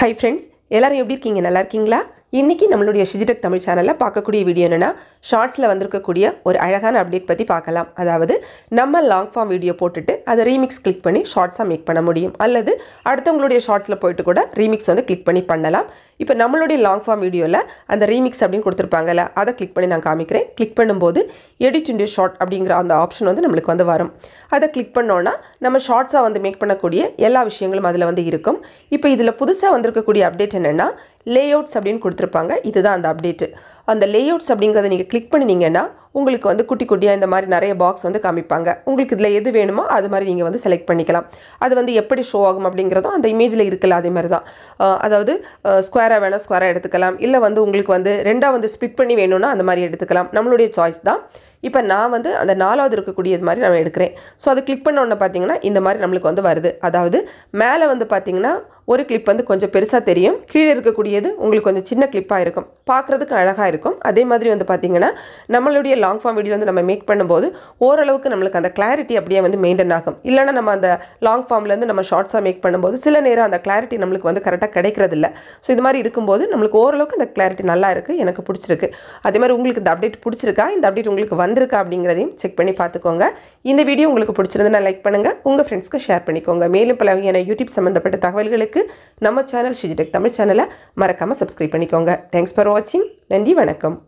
Hi friends எல்லோரும் எப்படி இருக்கீங்க? நல்லா இருக்கீங்களா? இன்றைக்கி நம்மளுடைய ஷிஜிடெக் தமிழ் சேனலில் பார்க்கக்கூடிய வீடியோ என்னென்னா ஷார்ட்ஸில் வந்திருக்கக்கூடிய ஒரு அழகான அப்டேட் பற்றி பார்க்கலாம். அதாவது நம்ம லாங் ஃபார்ம் வீடியோ போட்டுட்டு அதை ரீமிக்ஸ் கிளிக் பண்ணி ஷார்ட்ஸாக மேக் பண்ண முடியும். அல்லது அடுத்தவங்களுடைய ஷார்ட்ஸில் போயிட்டு கூட ரீமிக்ஸ் வந்து கிளிக் பண்ணி பண்ணலாம். இப்போ நம்மளுடைய லாங் ஃபார்ம் வீடியோவில் அந்த ரீமிக்ஸ் அப்படின்னு கொடுத்துருப்பாங்கல்ல அதை கிளிக் பண்ணி நான் காமிக்கிறேன். கிளிக் பண்ணும்போது எடிட் இண்டியோ ஷார்ட் அப்படிங்கிற அந்த ஆப்ஷன் வந்து நம்மளுக்கு வந்து வரும். அதை கிளிக் பண்ணோன்னா நம்ம ஷார்ட்ஸாக வந்து மேக் பண்ணக்கூடிய எல்லா விஷயங்களும் அதில் வந்து இருக்கும். இப்போ இதில் புதுசாக வந்திருக்கக்கூடிய அப்டேட் என்னென்னா லேஅவுட்ஸ் அப்படின்னு கொடுத்துருப்பாங்க. இதுதான் அந்த அப்டேட்டு அந்த லேஅவுட்ஸ் அப்படிங்கிறத நீங்கள் கிளிக் பண்ணினீங்கன்னா உங்களுக்கு வந்து குட்டி குட்டியாக இந்த மாதிரி நிறைய பாக்ஸ் வந்து காமிப்பாங்க. உங்களுக்கு இதில் எது வேணுமோ அது மாதிரி நீங்கள் வந்து செலக்ட் பண்ணிக்கலாம். அது வந்து எப்படி ஷோ ஆகும் அப்படிங்கிறதும் அந்த இமேஜில் இருக்குல்ல அதே மாதிரி தான் அதாவது ஸ்கொயராக வேணால் ஸ்கொயராக எடுத்துக்கலாம். இல்லை வந்து உங்களுக்கு வந்து ரெண்டாக வந்து ஸ்பிட் பண்ணி வேணும்னா அந்த மாதிரி எடுத்துக்கலாம். நம்மளுடைய சாய்ஸ் தான். இப்போ நான் வந்து அந்த நாலாவது இருக்கக்கூடியது மாதிரி நான் எடுக்கிறேன். ஸோ அதை கிளிக் பண்ண உடனே பார்த்தீங்கன்னா இந்த மாதிரி நம்மளுக்கு வந்து வருது. அதாவது மேலே வந்து பார்த்தீங்கன்னா ஒரு கிளிப் வந்து கொஞ்சம் பெருசாக தெரியும். கீழே இருக்கக்கூடியது உங்களுக்கு கொஞ்சம் சின்ன கிளிப்பாக இருக்கும். பார்க்குறதுக்கு அழகாக இருக்கும். அதே மாதிரி வந்து பார்த்தீங்கன்னா நம்மளுடைய லாங் ஃபார்ம் வீடியோ வந்து நம்ம மேக் பண்ணும்போது ஓரளவுக்கு நம்மளுக்கு அந்த கிளாரிட்டி அப்படியே வந்து மெயின்டைன் ஆகும். இல்லைனா நம்ம அந்த லாங் ஃபார்ம்லேருந்து நம்ம ஷார்ட்ஸாக மேக் பண்ணும்போது சில நேரம் அந்த கிளாரிட்டி நம்மளுக்கு வந்து கரெக்டாக கிடைக்கிறதில்ல. ஸோ இது மாதிரி இருக்கும்போது நம்மளுக்கு ஓரளவுக்கு அந்த கிளாரிட்டி நல்லா இருக்குது எனக்கு பிடிச்சிருக்கு. அதே மாதிரி உங்களுக்கு இந்த அப்டேட் பிடிச்சிருக்கா? இந்த அப்டேட் உங்களுக்கு வந்திருக்கா? அப்படிங்கிறதையும் செக் பண்ணி பார்த்துக்கோங்க இந்த வீடியோ உங்களுக்கு பிடிச்சிருந்தா லைக் பண்ணுங்கள் உங்கள் ஃப்ரெண்ட்ஸ்க்கு ஷேர் பண்ணிக்கோங்க. மேலும் பல வகையான யூடியூப் சம்மந்தப்பட்ட தகவல்களுக்கு நம்ம சேனல் ஷிஜிடெக் தமிழ் சேனலை மறக்காமல் சப்ஸ்கிரைப் பண்ணிக்கோங்க. தேங்க்ஸ் ஃபார் வாட்சிங் நன்றி வணக்கம்.